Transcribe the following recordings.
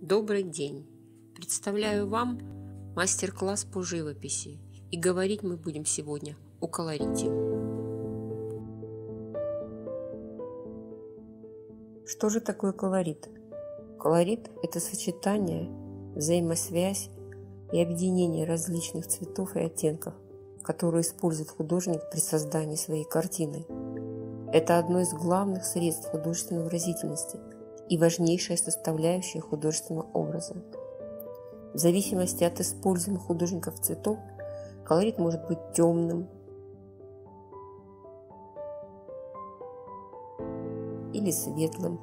Добрый день! Представляю вам мастер-класс по живописи. И говорить мы будем сегодня о колорите. Что же такое колорит? Колорит – это сочетание, взаимосвязь и объединение различных цветов и оттенков, которые использует художник при создании своей картины. Это одно из главных средств художественной выразительности и важнейшая составляющая художественного образа. В зависимости от используемых художников цветов, колорит может быть темным или светлым,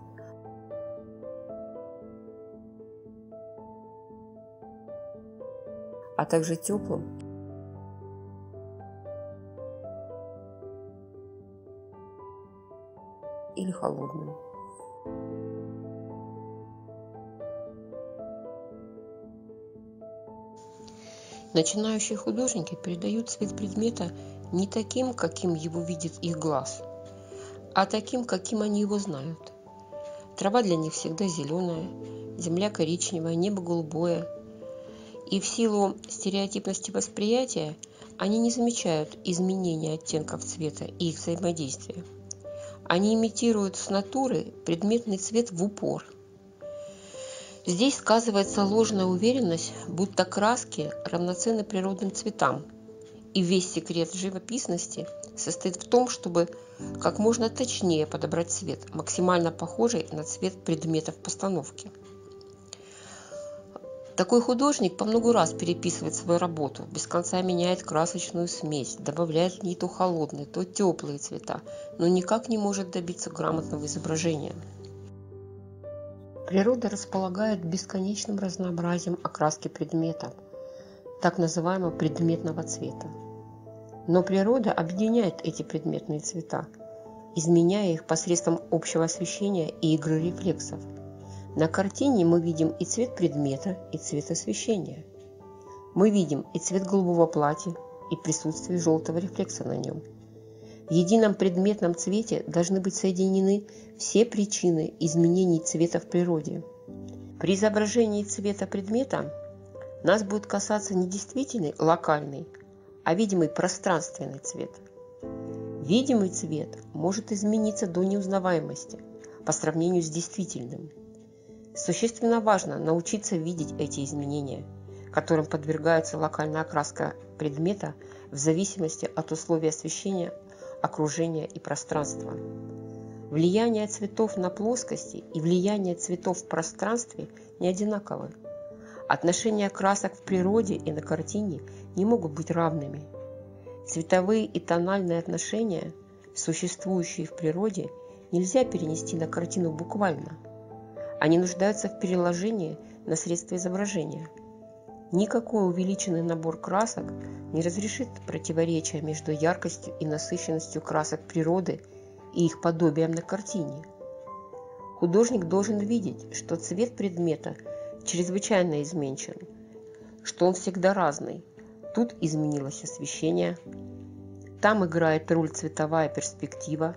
а также теплым или холодным. Начинающие художники передают цвет предмета не таким, каким его видит их глаз, а таким, каким они его знают. Трава для них всегда зеленая, земля коричневая, небо голубое. И в силу стереотипности восприятия они не замечают изменения оттенков цвета и их взаимодействия. Они имитируют с натуры предметный цвет в упор. Здесь сказывается ложная уверенность, будто краски равноценны природным цветам. И весь секрет живописности состоит в том, чтобы как можно точнее подобрать цвет, максимально похожий на цвет предметов постановки. Такой художник по много раз переписывает свою работу, без конца меняет красочную смесь, добавляет в ней то холодные, то теплые цвета, но никак не может добиться грамотного изображения. Природа располагает бесконечным разнообразием окраски предметов, так называемого предметного цвета. Но природа объединяет эти предметные цвета, изменяя их посредством общего освещения и игры рефлексов – на картине мы видим и цвет предмета, и цвет освещения. Мы видим и цвет голубого платья, и присутствие желтого рефлекса на нем. В едином предметном цвете должны быть соединены все причины изменений цвета в природе. При изображении цвета предмета нас будет касаться не действительный локальный, а видимый пространственный цвет. Видимый цвет может измениться до неузнаваемости по сравнению с действительным – Существенно важно научиться видеть эти изменения, которым подвергается локальная окраска предмета в зависимости от условий освещения, окружения и пространства. Влияние цветов на плоскости и влияние цветов в пространстве не одинаковы. Отношения красок в природе и на картине не могут быть равными. Цветовые и тональные отношения, существующие в природе, нельзя перенести на картину буквально – они нуждаются в переложении на средства изображения. Никакой увеличенный набор красок не разрешит противоречия между яркостью и насыщенностью красок природы и их подобием на картине. Художник должен видеть, что цвет предмета чрезвычайно изменчен, что он всегда разный. Тут изменилось освещение, там играет роль цветовая перспектива,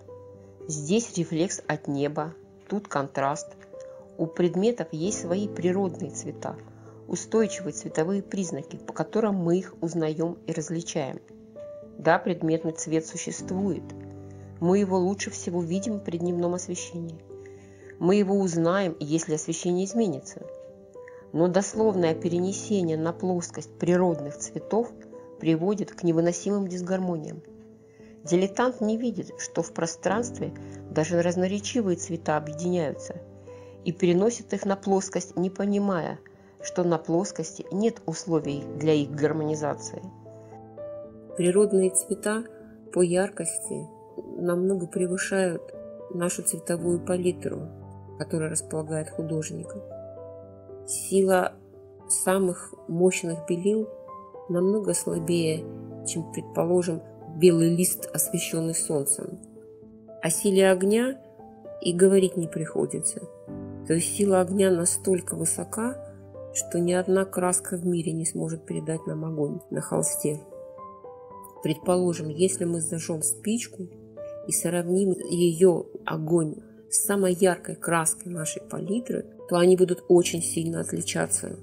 здесь рефлекс от неба, тут контраст – у предметов есть свои природные цвета, устойчивые цветовые признаки, по которым мы их узнаем и различаем. Да, предметный цвет существует. Мы его лучше всего видим при дневном освещении. Мы его узнаем, если освещение изменится. Но дословное перенесение на плоскость природных цветов приводит к невыносимым дисгармониям. Дилетант не видит, что в пространстве даже разноречивые цвета объединяются – и переносит их на плоскость, не понимая, что на плоскости нет условий для их гармонизации. Природные цвета по яркости намного превышают нашу цветовую палитру, которая располагает художник. Сила самых мощных белил намного слабее, чем, предположим, белый лист, освещенный солнцем. О силе огня и говорить не приходится – то есть сила огня настолько высока, что ни одна краска в мире не сможет передать нам огонь на холсте. Предположим, если мы зажжем спичку и сравним ее огонь с самой яркой краской нашей палитры, то они будут очень сильно отличаться.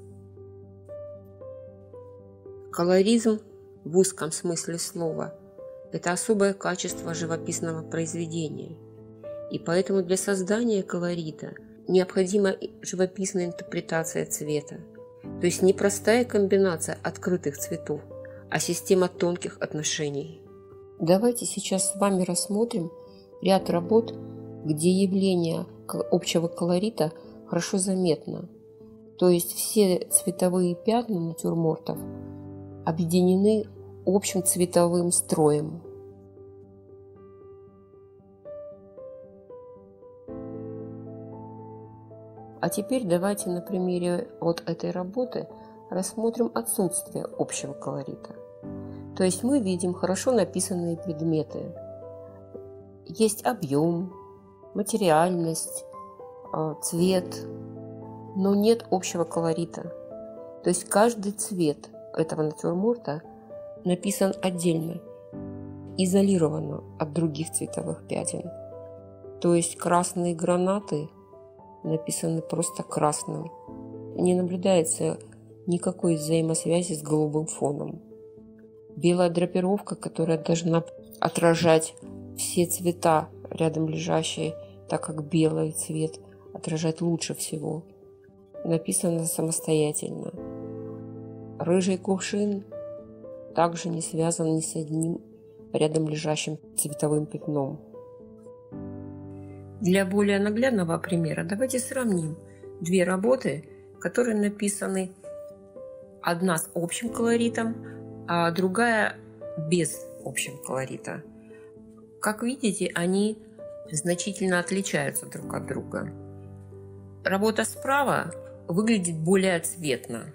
Колоризм в узком смысле слова – это особое качество живописного произведения. И поэтому для создания колорита необходима живописная интерпретация цвета, то есть не простая комбинация открытых цветов, а система тонких отношений. Давайте сейчас с вами рассмотрим ряд работ, где явление общего колорита хорошо заметно. То есть все цветовые пятна натюрмортов объединены общим цветовым строем. А теперь давайте на примере вот этой работы рассмотрим отсутствие общего колорита. То есть мы видим хорошо написанные предметы. Есть объем, материальность, а, цвет, но нет общего колорита. То есть каждый цвет этого натюрморта написан отдельно, изолированно от других цветовых пятен. То есть красные гранаты написаны просто красным. Не наблюдается никакой взаимосвязи с голубым фоном. Белая драпировка, которая должна отражать все цвета рядом лежащие, так как белый цвет отражает лучше всего, написано самостоятельно. Рыжий кувшин также не связан ни с одним рядом лежащим цветовым пятном. Для более наглядного примера давайте сравним две работы, которые написаны одна с общим колоритом, а другая без общего колорита. Как видите, они значительно отличаются друг от друга. Работа справа выглядит более цветно,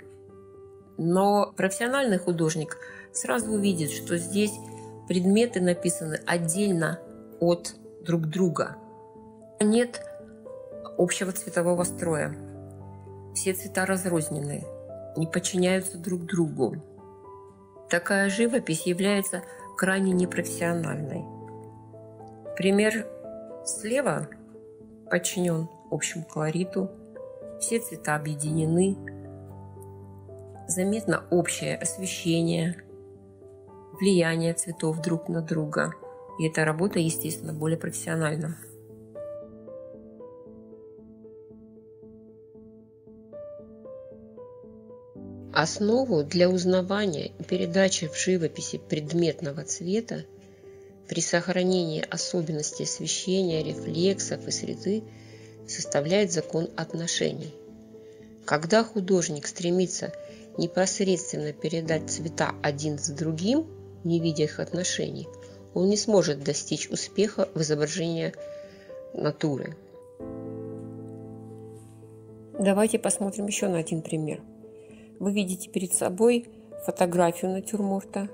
но профессиональный художник сразу увидит, что здесь предметы написаны отдельно от друг друга – нет общего цветового строя. Все цвета разрознены, не подчиняются друг другу. Такая живопись является крайне непрофессиональной. Пример слева подчинен общему колориту, все цвета объединены, заметно общее освещение, влияние цветов друг на друга. И эта работа, естественно, более профессиональна. Основу для узнавания и передачи в живописи предметного цвета при сохранении особенностей освещения, рефлексов и среды составляет закон отношений. Когда художник стремится непосредственно передать цвета один с другим, не видя их отношений, он не сможет достичь успеха в изображении натуры. Давайте посмотрим еще на один пример – вы видите перед собой фотографию натюрморта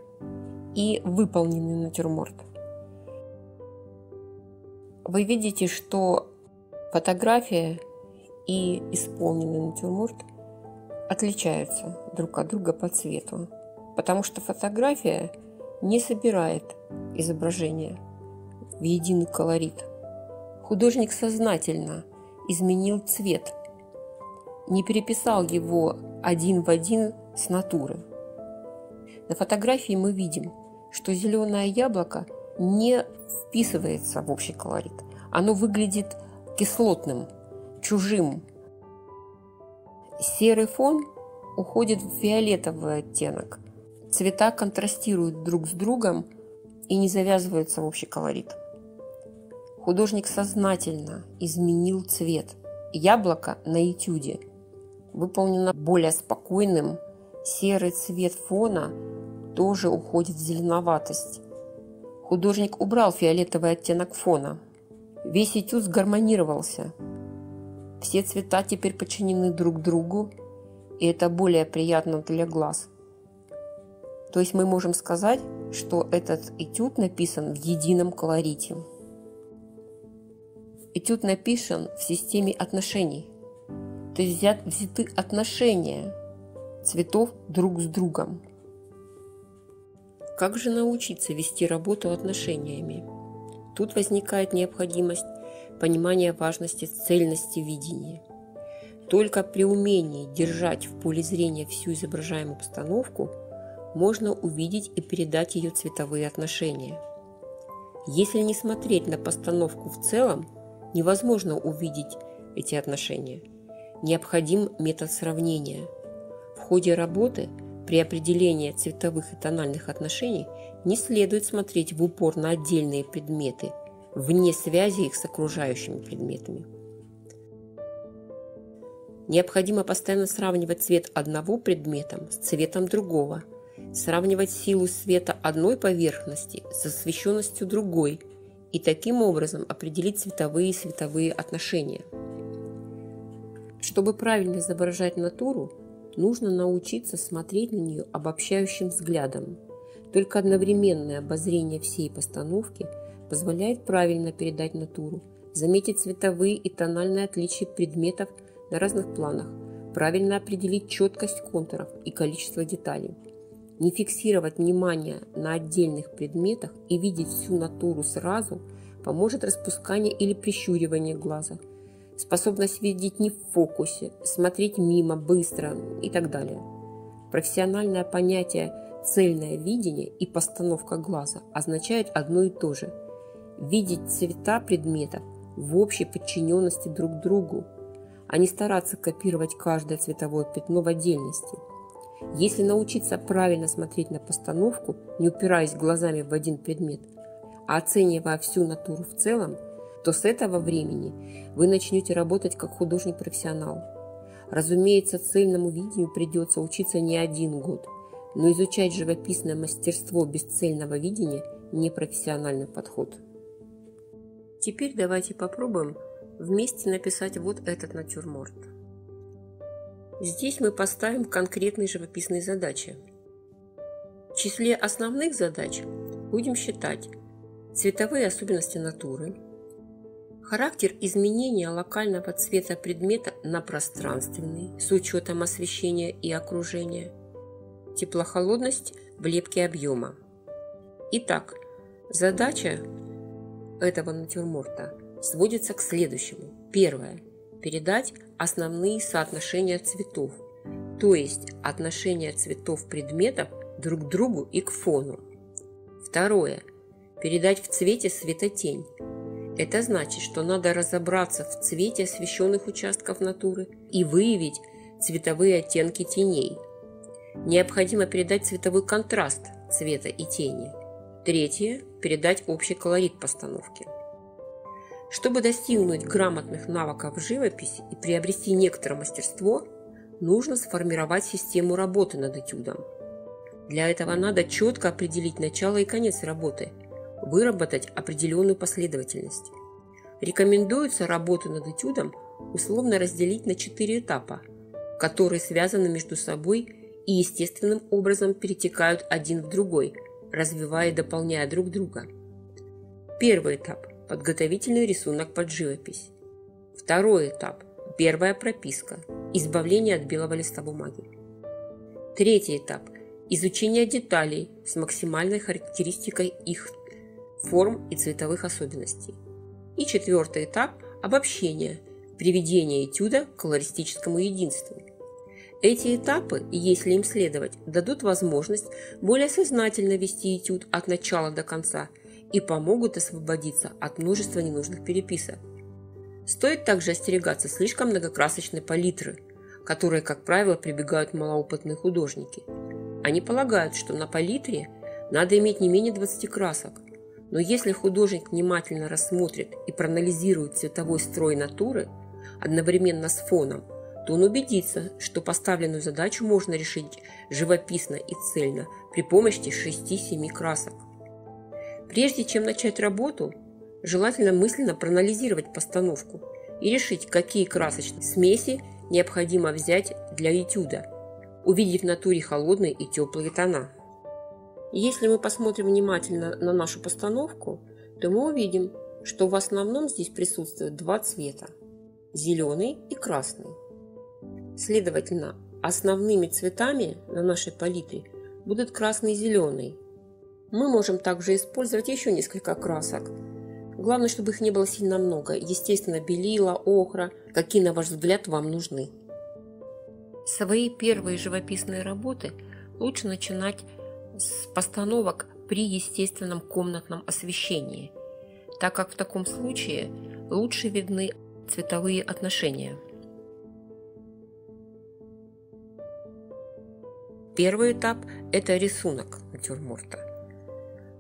и выполненный натюрморт. Вы видите, что фотография и исполненный натюрморт отличаются друг от друга по цвету, потому что фотография не собирает изображение в единый колорит. Художник сознательно изменил цвет, не переписал его один в один с натуры. На фотографии мы видим, что зеленое яблоко не вписывается в общий колорит. Оно выглядит кислотным, чужим. Серый фон уходит в фиолетовый оттенок. Цвета контрастируют друг с другом и не завязываются в общий колорит. Художник сознательно изменил цвет. Яблоко на этюде – выполнена более спокойным. Серый цвет фона тоже уходит в зеленоватость. Художник убрал фиолетовый оттенок фона. Весь этюд сгармонировался. Все цвета теперь подчинены друг другу, и это более приятно для глаз. То есть мы можем сказать, что этот этюд написан в едином колорите. Этюд написан в системе отношений – то есть взят, взяты отношения цветов друг с другом. Как же научиться вести работу отношениями? Тут возникает необходимость понимания важности цельности видения. Только при умении держать в поле зрения всю изображаемую постановку можно увидеть и передать ее цветовые отношения. Если не смотреть на постановку в целом, невозможно увидеть эти отношения. Необходим метод сравнения. В ходе работы при определении цветовых и тональных отношений не следует смотреть в упор на отдельные предметы, вне связи их с окружающими предметами. Необходимо постоянно сравнивать цвет одного предмета с цветом другого, сравнивать силу света одной поверхности с освещенностью другой и таким образом определить цветовые и световые отношения. Чтобы правильно изображать натуру, нужно научиться смотреть на нее обобщающим взглядом. Только одновременное обозрение всей постановки позволяет правильно передать натуру, заметить цветовые и тональные отличия предметов – на разных планах, правильно определить четкость контуров и количество деталей, не фиксировать внимание на отдельных предметах и видеть всю натуру сразу поможет распускание или прищуривание глаза, способность видеть не в фокусе, смотреть мимо, быстро и так далее. Профессиональное понятие «цельное видение» и «постановка глаза» означают одно и то же – видеть цвета предметов в общей подчиненности друг другу, а не стараться копировать каждое цветовое пятно в отдельности. Если научиться правильно смотреть на постановку, не упираясь глазами в один предмет, а оценивая всю натуру в целом, то с этого времени вы начнете работать как художник-профессионал. Разумеется, цельному видению придется учиться не один год, но изучать живописное мастерство без цельного видения – непрофессиональный подход. Теперь давайте попробуем вместе написать вот этот натюрморт. Здесь мы поставим конкретные живописные задачи. В числе основных задач будем считать цветовые особенности натуры, характер изменения локального цвета предмета на пространственный с учетом освещения и окружения, теплохолодность в лепке объема. Итак, задача этого натюрморта – сводится к следующему. Первое. Передать основные соотношения цветов, то есть отношения цветов предметов друг к другу и к фону. Второе. Передать в цвете светотень. Это значит, что надо разобраться в цвете освещенных участков натуры и выявить цветовые оттенки теней. Необходимо передать цветовой контраст цвета и тени. Третье – передать общий колорит постановки. Чтобы достигнуть грамотных навыков живописи и приобрести некоторое мастерство, нужно сформировать систему работы над этюдом. Для этого надо четко определить начало и конец работы, выработать определенную последовательность. Рекомендуется работу над этюдом условно разделить на четыре этапа, которые связаны между собой и естественным образом перетекают один в другой, развивая и дополняя друг друга. Первый этап – подготовительный рисунок под живопись. Второй этап – первая прописка, избавление от белого листа бумаги. Третий этап – изучение деталей с максимальной характеристикой их форм и цветовых особенностей. И четвертый этап – обобщение, приведение этюда к колористическому единству. Эти этапы, если им следовать, дадут возможность более сознательно вести этюд от начала до конца – и помогут освободиться от множества ненужных переписок. Стоит также остерегаться слишком многокрасочной палитры, которые, как правило, прибегают малоопытные художники. Они полагают, что на палитре надо иметь не менее 20 красок. Но если художник внимательно рассмотрит и проанализирует цветовой строй натуры одновременно с фоном, то он убедится, что поставленную задачу можно решить живописно и цельно при помощи 6-7 красок. Прежде чем начать работу, желательно мысленно проанализировать постановку и решить, какие красочные смеси необходимо взять для этюда, увидев в натуре холодные и теплые тона. Если мы посмотрим внимательно на нашу постановку, то мы увидим, что в основном здесь присутствуют два цвета – зеленый и красный. Следовательно, основными цветами на нашей палитре будут красный и зеленый – мы можем также использовать еще несколько красок, Главное, чтобы их не было сильно много. Естественно, белила, охра, какие, на ваш взгляд, вам нужны. Свои первые живописные работы лучше начинать с постановок при естественном комнатном освещении, так как в таком случае лучше видны цветовые отношения. Первый этап – это рисунок натюрморта.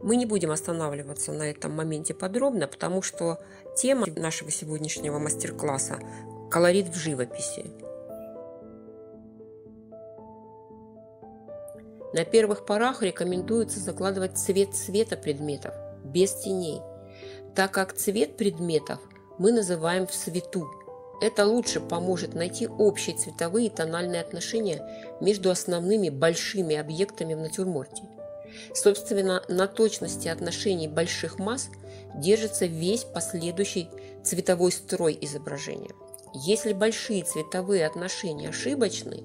Мы не будем останавливаться на этом моменте подробно, потому что тема нашего сегодняшнего мастер-класса – колорит в живописи. На первых порах рекомендуется закладывать цвет цвета предметов без теней, так как цвет предметов мы называем в свету. Это лучше поможет найти общие цветовые и тональные отношения между основными большими объектами в натюрморте. Собственно, на точности отношений больших масс держится весь последующий цветовой строй изображения. Если большие цветовые отношения ошибочны,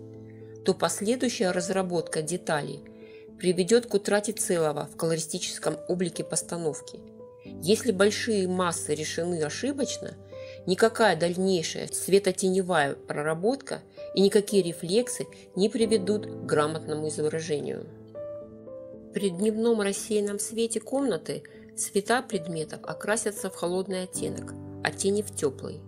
то последующая разработка деталей приведет к утрате целого в колористическом облике постановки. Если большие массы решены ошибочно, никакая дальнейшая светотеневая проработка и никакие рефлексы не приведут к грамотному изображению. При дневном рассеянном свете комнаты цвета предметов окрасятся в холодный оттенок, а тени в теплый.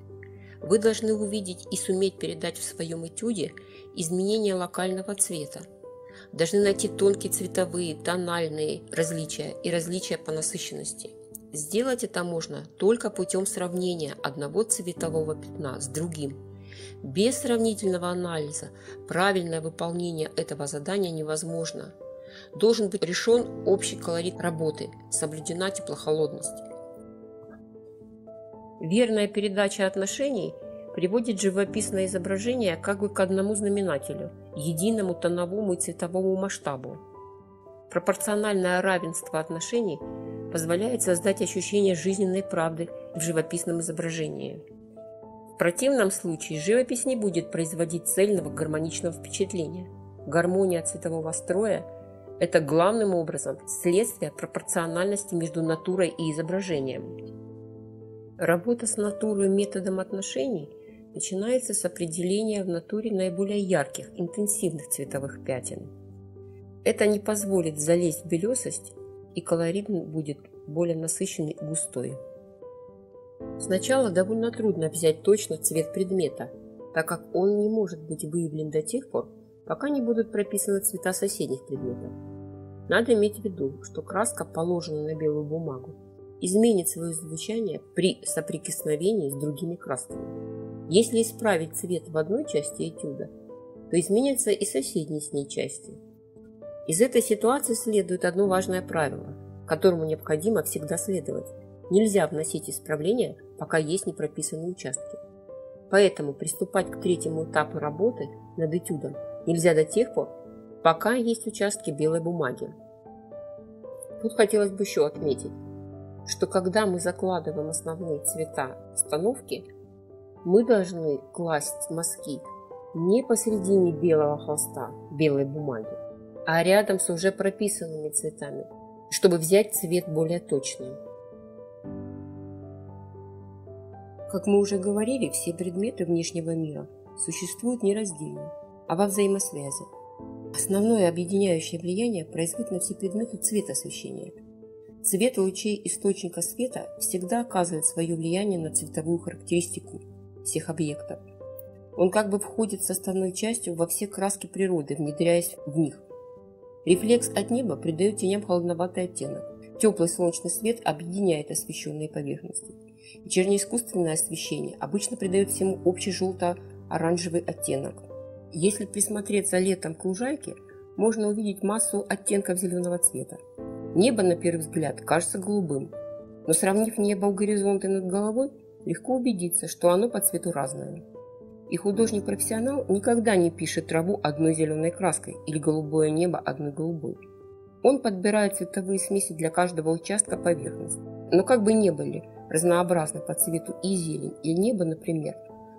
Вы должны увидеть и суметь передать в своем этюде изменения локального цвета. Должны найти тонкие цветовые, тональные различия и различия по насыщенности. Сделать это можно только путем сравнения одного цветового пятна с другим. Без сравнительного анализа правильное выполнение этого задания невозможно – Должен быть решен общий колорит работы, соблюдена теплохолодность. Верная передача отношений приводит живописное изображение как бы к одному знаменателю, единому тоновому и цветовому масштабу. Пропорциональное равенство отношений позволяет создать ощущение жизненной правды в живописном изображении. В противном случае живопись не будет производить цельного гармоничного впечатления. Гармония цветового строя это главным образом следствие пропорциональности между натурой и изображением. Работа с натурой методом отношений начинается с определения в натуре наиболее ярких, интенсивных цветовых пятен. Это не позволит залезть в белесость, и колорит будет более насыщенный и густой. Сначала довольно трудно взять точно цвет предмета, так как он не может быть выявлен до тех пор, пока не будут прописаны цвета соседних предметов. Надо иметь в виду, что краска, положенная на белую бумагу, изменит свое звучание при соприкосновении с другими красками. Если исправить цвет в одной части этюда, то изменятся и соседние с ней части. Из этой ситуации следует одно важное правило, которому необходимо всегда следовать. Нельзя вносить исправления, пока есть непрописанные участки. Поэтому приступать к третьему этапу работы над этюдом нельзя до тех пор, пока есть участки белой бумаги. Тут хотелось бы еще отметить, что когда мы закладываем основные цвета установки, мы должны класть мазки не посередине белого холста, белой бумаги, а рядом с уже прописанными цветами, чтобы взять цвет более точный. Как мы уже говорили, все предметы внешнего мира существуют нераздельно а во взаимосвязи. Основное объединяющее влияние производит на все предметы цвет освещения. Цвет лучей источника света всегда оказывает свое влияние на цветовую характеристику всех объектов. Он как бы входит составной частью во все краски природы, внедряясь в них. Рефлекс от неба придает теням холодноватый оттенок. Теплый солнечный свет объединяет освещенные поверхности. Вечернее искусственное освещение обычно придает всему общий желто-оранжевый оттенок. Если присмотреться летом к лужайке, можно увидеть массу оттенков зеленого цвета. Небо, на первый взгляд, кажется голубым, но сравнив небо у горизонта над головой, легко убедиться, что оно по цвету разное. И художник-профессионал никогда не пишет траву одной зеленой краской или голубое небо одной голубой. Он подбирает цветовые смеси для каждого участка поверхности. Но как бы ни были разнообразны по цвету и зелень, и небо, например,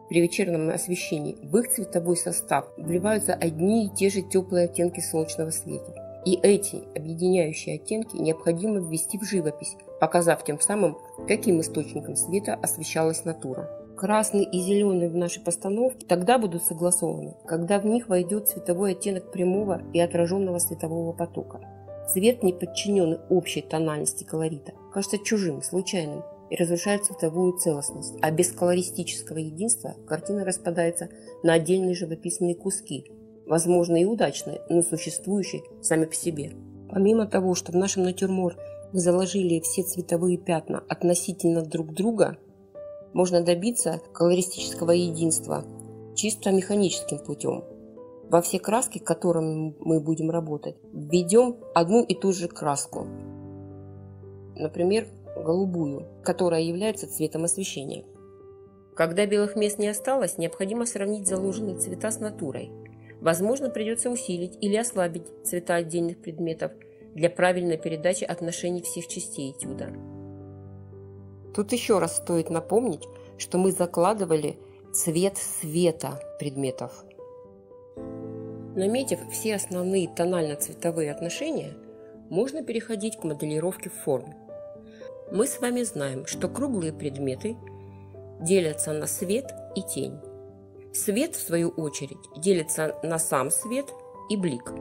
при вечернем освещении в их цветовой состав вливаются одни и те же теплые оттенки солнечного света. И эти объединяющие оттенки необходимо ввести в живопись, показав тем самым, каким источником света освещалась натура. Красный и зеленый в нашей постановке тогда будут согласованы, когда в них войдет цветовой оттенок прямого и отраженного светового потока. Цвет, не подчиненный общей тональности колорита, кажется чужим, случайным и разрушает цветовую целостность, а без колористического единства картина распадается на отдельные живописные куски, возможно и удачные, но существующие сами по себе. Помимо того, что в нашем натюрморт мы заложили все цветовые пятна относительно друг друга, можно добиться колористического единства чисто механическим путем. Во все краски, которыми мы будем работать, введем одну и ту же краску. Например, голубую, которая является цветом освещения. Когда белых мест не осталось, необходимо сравнить заложенные цвета с натурой – Возможно, придется усилить или ослабить цвета отдельных предметов для правильной передачи отношений всех частей этюда. Тут еще раз стоит напомнить, что мы закладывали цвет света предметов. Наметив все основные тонально-цветовые отношения, можно переходить к моделировке форм. Мы с вами знаем, что круглые предметы делятся на свет и тень. Свет, в свою очередь, делится на сам свет и блик.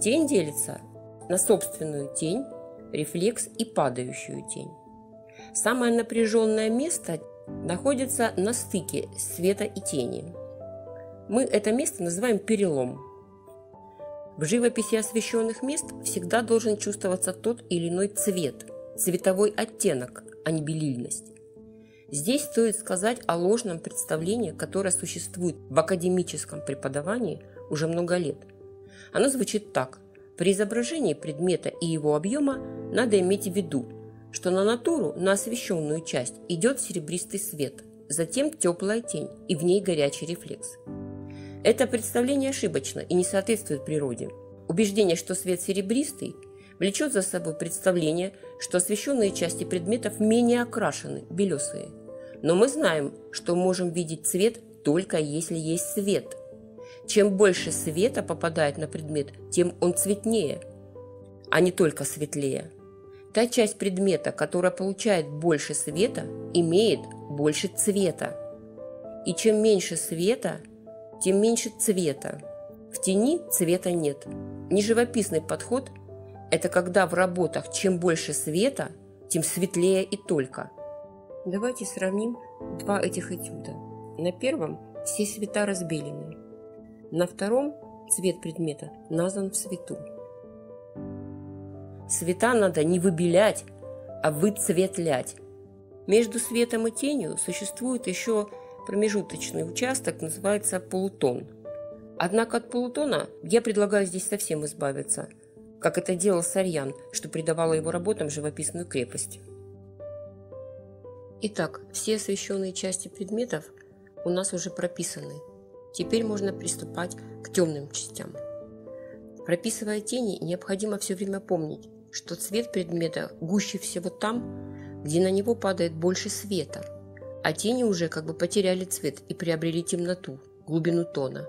Тень делится на собственную тень, рефлекс и падающую тень. Самое напряженное место находится на стыке света и тени. Мы это место называем перелом. В живописи освещенных мест всегда должен чувствоваться тот или иной цвет, цветовой оттенок, а не белильность. Здесь стоит сказать о ложном представлении, которое существует в академическом преподавании уже много лет. Оно звучит так. При изображении предмета и его объема надо иметь в виду, что на натуру, на освещенную часть идет серебристый свет, затем теплая тень и в ней горячий рефлекс. Это представление ошибочно и не соответствует природе. Убеждение, что свет серебристый, влечет за собой представление, что освещенные части предметов менее окрашены, белесые – но мы знаем, что можем видеть цвет только если есть свет. Чем больше света попадает на предмет, тем он цветнее, а не только светлее. Та часть предмета, которая получает больше света, имеет больше цвета. И чем меньше света, тем меньше цвета. В тени цвета нет. Неживописный подход – это когда в работах чем больше света, тем светлее и только – Давайте сравним два этих этюда. На первом все цвета разбелены. На втором цвет предмета назван в свету. Цвета надо не выбелять, а выцветлять. Между светом и тенью существует еще промежуточный участок, называется полутон. Однако от полутона я предлагаю здесь совсем избавиться, как это делал Сарьян, что придавало его работам живописную крепость. Итак, все освещенные части предметов у нас уже прописаны. Теперь можно приступать к темным частям. Прописывая тени, необходимо все время помнить, что цвет предмета гуще всего там, где на него падает больше света, а тени уже как бы потеряли цвет и приобрели темноту, глубину тона.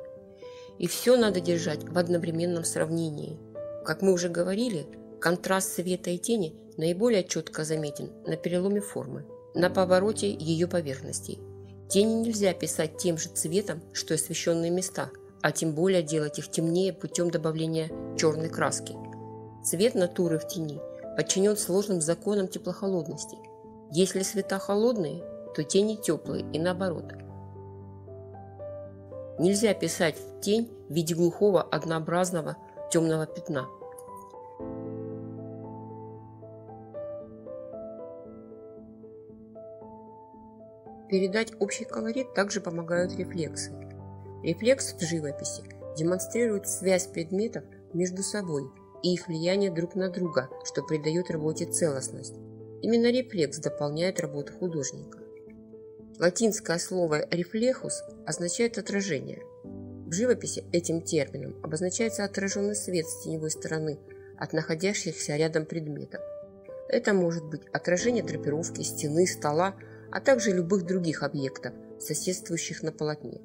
И все надо держать в одновременном сравнении. Как мы уже говорили, контраст света и тени наиболее четко заметен на переломе формы на повороте ее поверхностей. Тени нельзя писать тем же цветом, что и освещенные места, а тем более делать их темнее путем добавления черной краски. Цвет натуры в тени подчинен сложным законам теплохолодности. Если цвета холодные, то тени теплые и наоборот. Нельзя писать в тень в виде глухого однообразного темного пятна – Передать общий колорит также помогают рефлексы. Рефлекс в живописи демонстрирует связь предметов между собой и их влияние друг на друга, что придает работе целостность. Именно рефлекс дополняет работу художника. Латинское слово «рефлехус» означает «отражение». В живописи этим термином обозначается отраженный свет с теневой стороны от находящихся рядом предметов. Это может быть отражение драпировки, стены, стола, а также любых других объектов, соседствующих на полотне.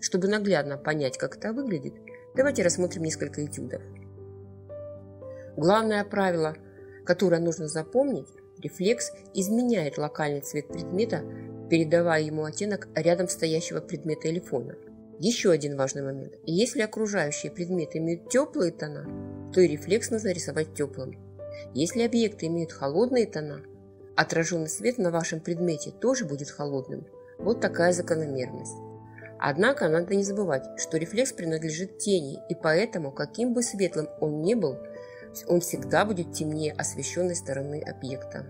Чтобы наглядно понять, как это выглядит, давайте рассмотрим несколько этюдов. Главное правило, которое нужно запомнить, рефлекс изменяет локальный цвет предмета, передавая ему оттенок рядом стоящего предмета или фона. Еще один важный момент. Если окружающие предметы имеют теплые тона, то и рефлекс нужно рисовать теплым. Если объекты имеют холодные тона, отраженный свет на вашем предмете тоже будет холодным. Вот такая закономерность. Однако надо не забывать, что рефлекс принадлежит тени, и поэтому, каким бы светлым он ни был, он всегда будет темнее освещенной стороны объекта.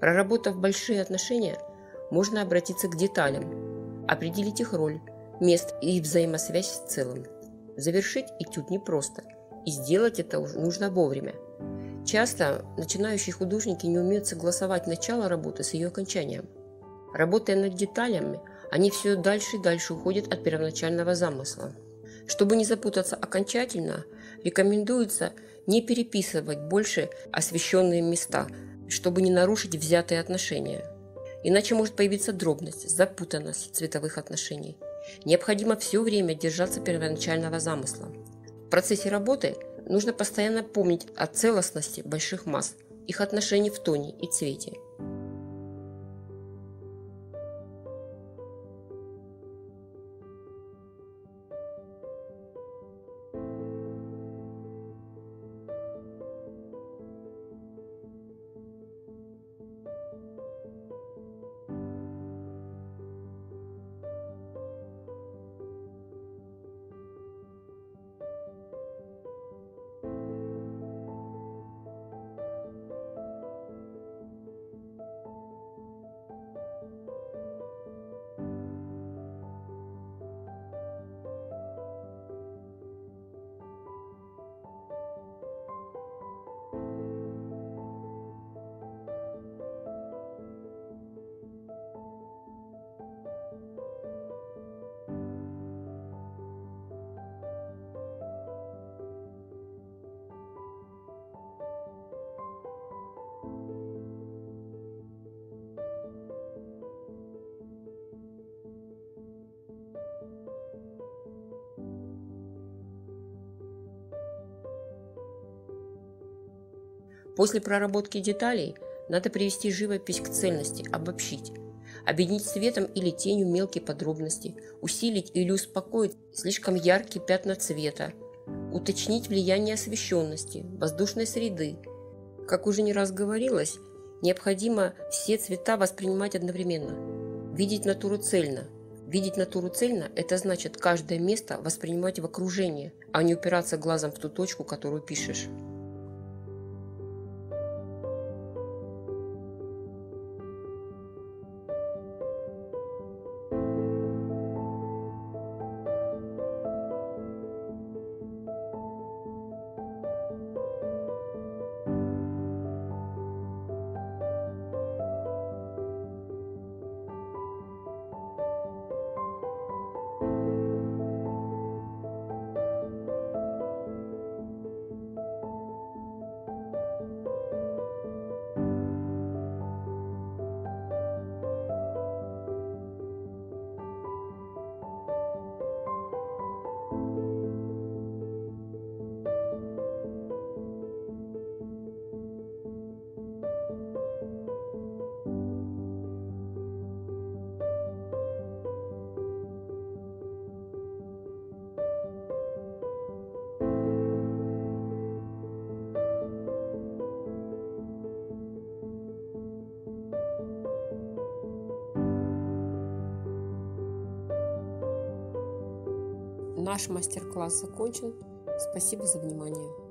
Проработав большие отношения, можно обратиться к деталям, определить их роль, место и взаимосвязь с целым. Завершить этюд непросто, и сделать это нужно вовремя. Часто начинающие художники не умеют согласовать начало работы с ее окончанием. Работая над деталями, они все дальше и дальше уходят от первоначального замысла. Чтобы не запутаться окончательно, рекомендуется не переписывать больше освещенные места, чтобы не нарушить взятые отношения. Иначе может появиться дробность, запутанность цветовых отношений. Необходимо все время держаться первоначального замысла. В процессе работы нужно постоянно помнить о целостности больших масс, их отношений в тоне и цвете – После проработки деталей надо привести живопись к цельности, обобщить. Объединить светом или тенью мелкие подробности, усилить или успокоить слишком яркие пятна цвета, уточнить влияние освещенности, воздушной среды. Как уже не раз говорилось, необходимо все цвета воспринимать одновременно. Видеть натуру цельно. Видеть натуру цельно – это значит каждое место воспринимать в окружении, а не упираться глазом в ту точку, которую пишешь. Наш мастер-класс закончен. Спасибо за внимание.